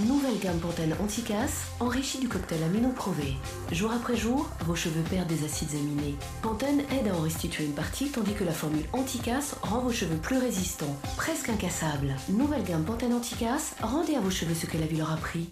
Nouvelle gamme Pantene anticasse enrichie du cocktail amino-prové. Jour après jour, vos cheveux perdent des acides aminés. Pantene aide à en restituer une partie, tandis que la formule anticasse rend vos cheveux plus résistants, presque incassables. Nouvelle gamme Pantene anticasse, rendez à vos cheveux ce que la vie leur a pris.